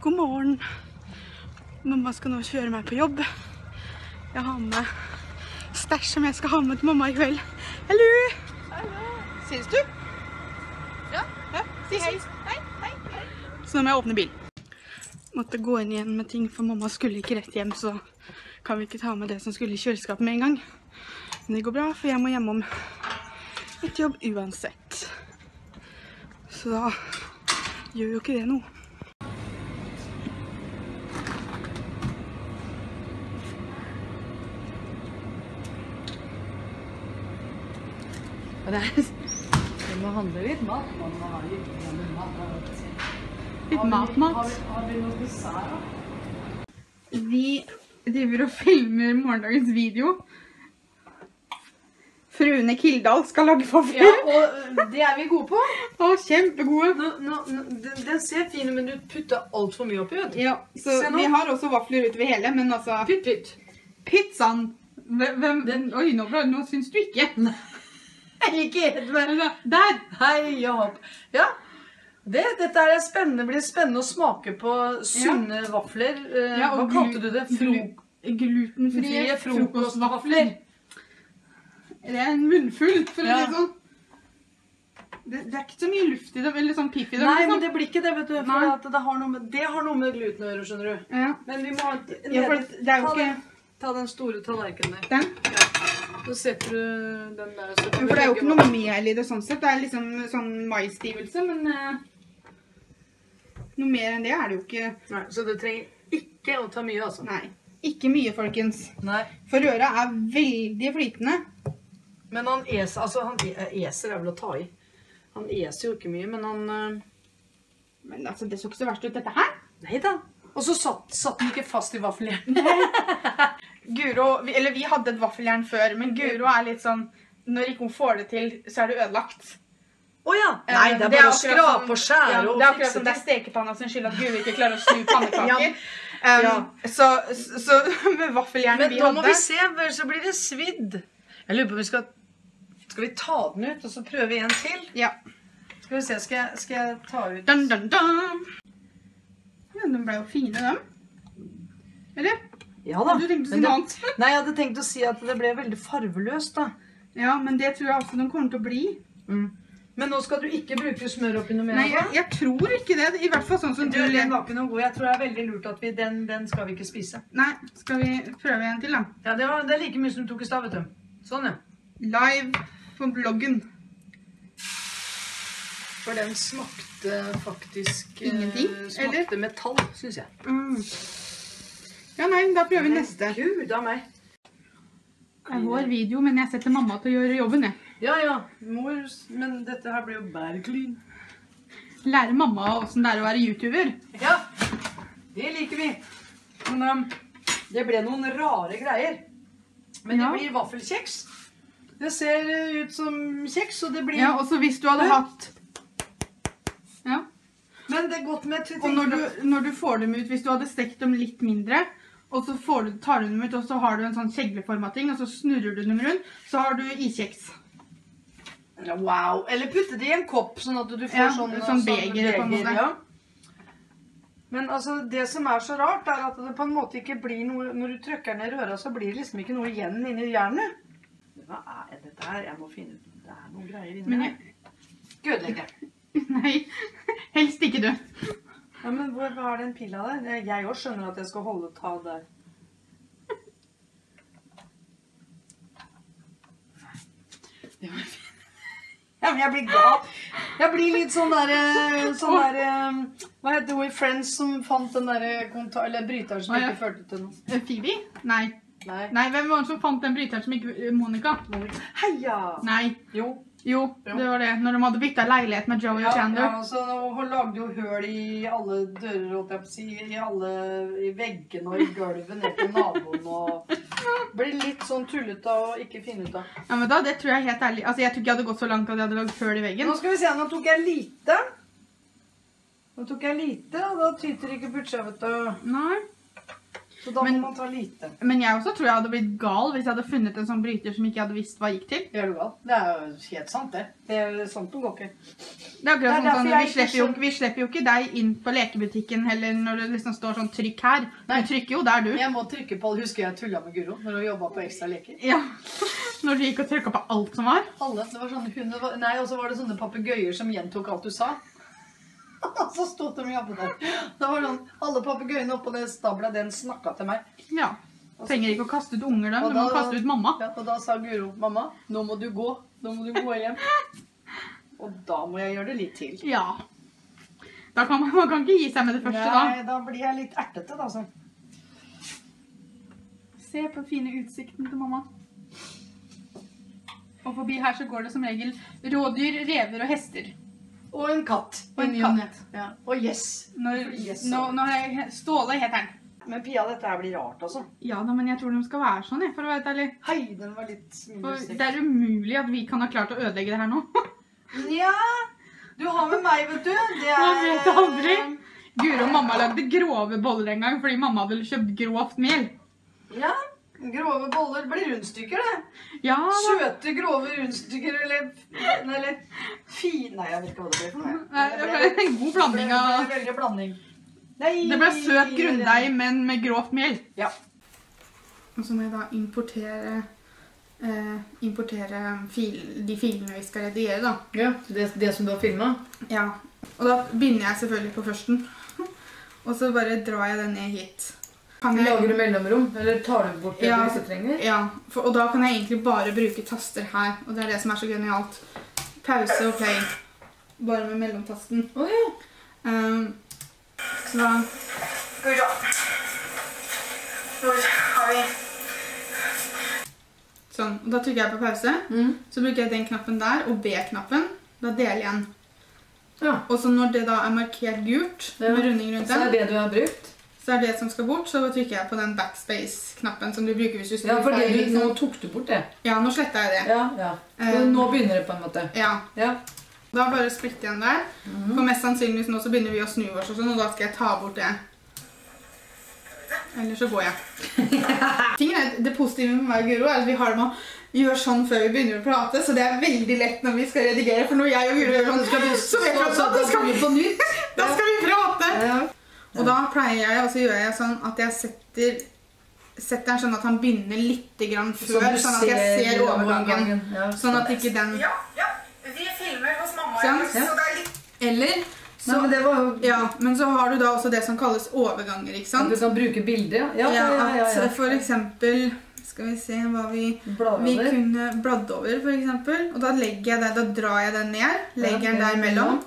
God morgen. Mamma skal nå kjøre meg på jobb. Jeg har med stæsj som jeg skal ha med til mamma i kveld. Hallo! Hallo! Ses du? Ja. ja. Si hei. Hei, hei, hei. Så nå må jeg åpne bilen. Måtte gå inn igjen med ting, for mamma skulle ikke rett hjem, så kan vi ikke ta med det som skulle i kjøleskapet med en gang. Men det går bra, for jeg må hjem om et jobb uansett. Så da gjør jo ikke det noe. Og det er Vi må handle litt mat. Man må ha litt mat. Litt mat-mat. Har vi, noe dessert, da? Vi driver og filmer morgendagens video. Fruene Kildahl skal lage vafler. Ja, og det er vi gode på. Å, kjempegode. Nå, nå, nå, den, ser fin ut, men du putter altfor mye oppi. vet du. Ja, så vi har også vafler utover hele, men altså Pytt, pytt. Pizzaen hvem, hvem, Den- Oi, nå, nå syns du ikke. Ikke helt, Altså, Der! Hei og hopp. Ja. Det, dette er spennende. blir spennende å smake på sunne vafler. Eh, Ja, Hva kalte du det? Fro Glutenfrie frokostvafler. Det er en munnfull, for å si det sånn. Det, det er ikke så mye luft i dem, eller sånn piff i dem. Nei, liksom. men det blir ikke det, vet du. For det, har med, det har noe med gluten å gjøre, skjønner du. ja. Men vi må ha ja, ta, den, ta den store tallerkenen der. den. Så setter du den der. Så For det er jo ikke noe mel i det sånn sett. Det er liksom sånn maisstivelse, men eh, noe mer enn det er det jo ikke. Nei, så det trenger ikke å ta mye, altså. Nei. Ikke mye, folkens. Nei. For røra er veldig flytende. Men han eser, altså han e- eser er vel å ta i. Han eser jo ikke mye, men han uh... Men altså, det så ikke så verst ut, dette her. Nei da. Og så satt, satt den ikke fast i vaffeljernet. Guro, vi, eller vi hadde et vaffeljern før, men Guro er litt sånn Når ikke hun får det til, så er det ødelagt. Å ja. Nei, Eh, det er bare å skrape og skjære ja, og Det er akkurat som det er til. stekepanna sin skyld at Guro ikke klarer å snu pannekaker. Ja. Um, Ja. Så, så med vaffeljernet Men hadde nå da må vi se, så blir det svidd. Jeg lurer på om vi skal Skal vi ta den ut, og så prøve en til? Ja. Skal vi se, skal jeg, skal jeg ta ut Dun, dun, dun. Ja, de ble jo fine, dem. Eller? Ja da. Du tenkte noe annet. nei, jeg hadde tenkt å si at det ble veldig farveløst, da. Ja, men det tror jeg altså de kommer til å bli. Men nå skal du ikke bruke smør oppi noe mer? Nei, jeg, jeg tror ikke det. I hvert fall sånn som du den var ikke noe god. Jeg tror det er veldig lurt at vi Den, den skal vi ikke spise. Nei, skal vi prøve en til, da? Ja, det, var, det er like mye som du tok i stad, vet du. Sånn, ja. Live på bloggen. For den smakte faktisk eh, Ingenting, Smakte metall, syns jeg. Mm. Ja, nei, da prøver vi neste. Gud av meg. Det er vår video, men jeg setter mamma til å gjøre jobben, jeg. Ja ja, mor, men dette her blir jo bæreklin. Lære mamma åssen det er å være YouTuber. Ja, det liker vi. Men um, det ble noen rare greier. Men Ja. det blir vaffelkjeks. Det ser ut som kjeks, og det blir Ja, også hvis du hadde hatt Ja. Men det er godt med Og når du, når du får dem ut, hvis du hadde stekt dem litt mindre, og så får du, tar du dem ut, og så har du en sånn kjegleforma ting, og så snurrer du dem rundt, så har du iskjeks. Wow. Eller putte det i en kopp, sånn at du får Ja, sånn, sånn beger, på en måte. ja. Men altså, det som er så rart, er at det på en måte ikke blir noe Når du trykker ned røra, så blir det liksom ikke noe igjen inni hjernen. Hva er dette her? Jeg må finne ut Det er noen greier inni her. Ikke ødelegg det. nei, helst ikke du. Ja, men hvor, hva er den pilla der? Jeg- òg skjønner at jeg skal holde ta der. Det var fint. Ja, men jeg blir gal. Jeg blir litt sånn derre sånn der, eh, Hva heter hun i Friends som fant den derre konta- Eller bryteren som ikke førte til noe? Eh, Phoebe? Nei. Nei. Nei, hvem var det som fant den bryteren som ikke eh, Monica? Heia! Nei. Jo. Jo, Jo. det var det. Når de hadde bytta leilighet med Joey Ja, og Chandler. ja, så hun lagde jo høl i alle dører, holdt jeg på å si. I alle i veggene og i gulvet ned til naboen. og Blir litt sånn tullete å ikke finne ut av. Ja, men da, det tror jeg helt ærlig Altså, Jeg tror ikke jeg hadde gått så langt at jeg hadde lagd høl i veggen. Nå skal vi se, nå tok jeg lite. Nå tok jeg lite, og da tyter ikke budsjettet. Nei. Så da Men- må man ta lite. Men jeg også tror jeg hadde blitt gal hvis jeg hadde funnet en sånn bryter som ikke hadde visst hva gikk til. Du gal? Det er jo helt sant, det. det er det går ikke. Det er akkurat er sånn, sånn vi, slipper jo, vi slipper jo ikke deg inn på lekebutikken heller når det liksom står sånn 'trykk her'. Nei. Du trykker jo der, du. Jeg må trykke på Husker jeg tulla med Guro når hun jobba på Ekstra leker? Ja. Når du gikk og trykka på alt som var. Alle, det var sånne hunder, Nei, og så var det sånne papegøyer som gjentok alt du sa. Og så sto de jammen der. Det var sånn, Alle papegøyene oppå det stablet, den snakka til meg. Ja. Trenger ikke å kaste ut unger, da. Og Du må da- kaste ut mamma. Ja, og da sa Guro, 'Mamma, nå må du gå. Nå må du gå hjem.' Og da må jeg gjøre det litt til. Ja. Da kan man, man kan ikke gi seg med det første, da. Nei, da blir jeg litt ertete, da. Sånn. Se på den fine utsikten til mamma. Og forbi her så går det som regel rådyr, rever og hester. Og en katt. Og en katt. Ja. Og yes. Når, Yes, nå, nå har jeg Ståle heter han. Men Pia, dette her blir rart, altså. Ja da, men jeg tror de skal være sånn, jeg, for å være helt ærlig. Hei, den var litt For det er umulig at vi kan ha klart å ødelegge det her nå. Nja, du har med meg, vet du. Det er Man vet aldri. Guro og mamma lagde grove boller en gang fordi mamma hadde kjøpt grovt mel. Ja, grove boller blir rundstykker, det. Ja da. Søte, grove rundstykker, eller, eller fine Nei, jeg vet ikke hva det blir for noe. Nei, Det ble en god blanding Det av ble veldig blanding. Nei, Det ble søt grunndeig, men med grovt mel. Ja. Og så må jeg da importere eh, importere fil, de filene vi skal redigere, da. Ja, det, det som du har filma? Ja. Og da begynner jeg selvfølgelig på førsten. Og så bare drar jeg den ned hit. Lager du mellomrom, eller tar du bort det Ja. du ikke trenger? Ja, for, og da kan jeg egentlig bare bruke taster her. Og det er det som er så genialt. Pause og play. Bare med mellomtasten. Å. Um, så da Skal vi se. Hvor har vi Sånn. Og da trykker jeg på pause. Mm. Så bruker jeg den knappen der og B-knappen. Da deler jeg den. ja. Og så når det da er markert gult Ja. med runding rundt den... Så er det du har brukt? Så er det som skal bort. Så trykker jeg på den backspace-knappen som du bruker hvis du Ja, skriver for feil, du, liksom. nå tok du bort det. Ja, nå sletta jeg det. Ja, ja. Um, nå begynner det på en måte. Ja. Ja. Da bare splitter jeg den der. Mhm. For mest sannsynligvis nå så begynner vi å snu oss og sånn, og da skal jeg ta bort det. Eller så går jeg. Tingen er, det positive med meg og Guro er at vi har det med å gjøre sånn før vi begynner å prate, så det er veldig lett når vi skal redigere, for når jeg og Guro gjør sånn, så vet vi at da skal vi, på nytt. da skal vi prate! Ja. Og da pleier jeg, og så gjør jeg sånn at jeg setter, setter den sånn at han begynner litt grann før, du sånn at jeg ser overgangen. Ja, Sånn at ikke den... Ja, ja. Vi filmer hos mamma, Sånn. så det er litt Eller, Nei, men det var jo ja, men så har du da også det som kalles overganger, ikke At sant? du kan bruke bilder, ja. Ja, Ja, ja, ja, at for eksempel Skal vi se hva vi Bladover. Vi kunne bladd over, for eksempel. Og da legger jeg den, da drar jeg den ned. Legger Ja, den der ja, mellom.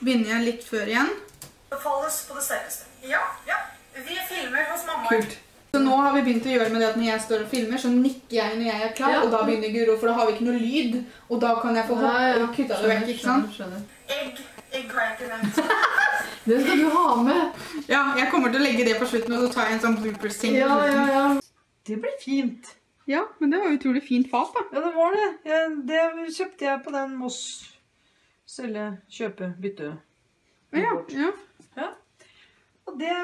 Begynner jeg litt før igjen. befales på det sterkeste. Ja, ja. Vi filmer hos mamma. Kult. Så nå har vi begynt å gjøre med det at når jeg står og filmer, så nikker jeg når jeg er klar, Ja. og da begynner Guro, for da har vi ikke noe lyd. Og da kan jeg få Ja, ja. hoppe, kutta det vekk, ikke sant? Skjønner, skjønner. Egg. Egg har jeg ikke nevnt. Det skal du ha med. Ja, jeg kommer til å legge det på slutten, og så tar jeg en sånn bloopers-ting Ja, ja, ja. Det blir fint. Ja, men det var utrolig fint fat, da. Ja, det var det. Jeg, det kjøpte jeg på den Moss selge, kjøpe, bytte. Ja, ja. Og det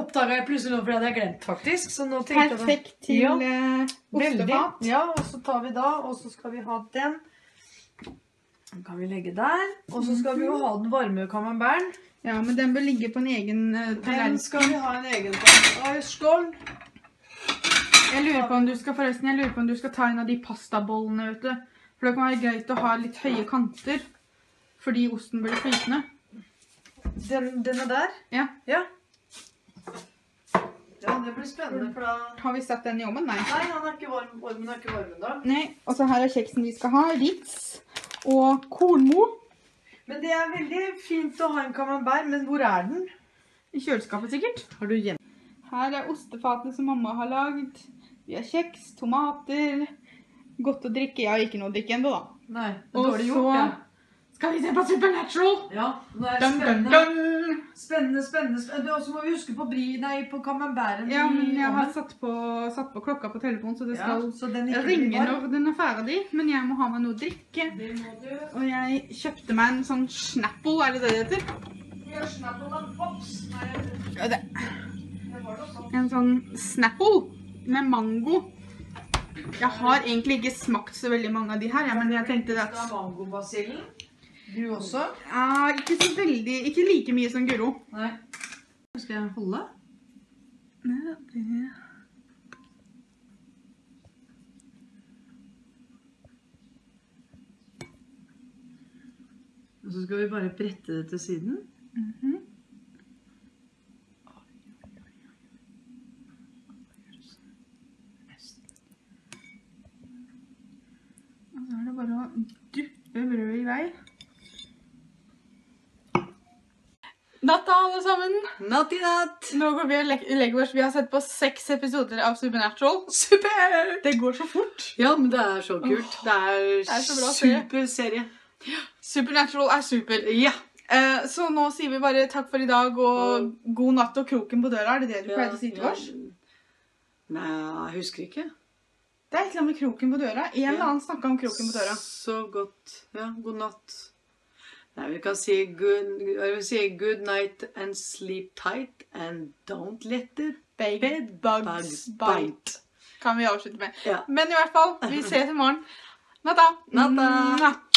oppdaga jeg plutselig nå, for det hadde jeg glemt, faktisk. Så nå tenkte Perfekt til Ja, eh, ostefat. Ja, og så tar vi da, og så skal vi ha den. Den kan vi legge der. Og så skal vi jo ha den varme camemberten. Ja, men den bør ligge på en egen uh, Den skal vi ha en egen vi skål. Jeg lurer på om du skal forresten, jeg lurer på om du skal ta en av de pastabollene, vet du. For det kan være greit å ha litt høye kanter, fordi osten blir flytende. Den, denne der? Ja. Ja. Ja, det blir spennende, for da Har vi satt den i ovnen? Nei. Nei, han er ikke varm. Ormen er ikke varm ennå. Nei, og så her er kjeksen vi skal ha. Ritz og kornmo Men det er veldig fint å ha en camembert, men hvor er den? i kjøleskapet sikkert. Har du gjen... Her er ostefatene som mamma har lagd. Vi har kjeks, tomater, godt å drikke. Jeg har ikke noe å drikke ennå, da. Nei, det er dårlig gjort. Ja. Skal vi se på Supernatural! ja, det er det Dun, dun, spennende. dun. Spennende, spennende. spennende. Og så må vi huske på bri, nei, på camembert Ja, men jeg har satt på, satt på klokka på telefonen, så det Ja, skal så den ikke blir ringe varm. når den er ferdig. Men jeg må ha meg noe å drikke. Det må du. Og jeg kjøpte meg en sånn Snapple, er det det det heter? Gjør snabel and pops. Nei, Ja, det. det var noe sånt. en sånn Snapple med mango. Jeg har egentlig ikke smakt så veldig mange av de her, ja, men jeg tenkte Det at er mangobasillen. Du også? ja, Ikke så veldig Ikke like mye som Guro. Nei. Skal jeg holde? Nei, det- Og så skal vi bare brette det til siden. Mhm. Og så er det bare å duppe brødet i vei. Natta, alle sammen! Natt i natt! Nå går vi og legger oss. Vi har sett på seks episoder av Supernatural. Super! Det går så fort. Ja, men det er så kult. det er, er så super serie. Supernatural er super. Ja. Eh, så nå sier vi bare takk for i dag og god natt og kroken på døra. Er det det du pleide å si til oss? Nei, jeg husker ikke. Det er et eller annet med kroken på døra. En eller annen snakka om kroken på døra. Så godt. Ja, god natt. Nei, vi kan si good, si good night and sleep tight and don't let the Bed bugs bugs bite. bite. Kan vi avslutte med. Ja. Men i hvert fall, vi ses i morgen. Natta. Natta. Mwah.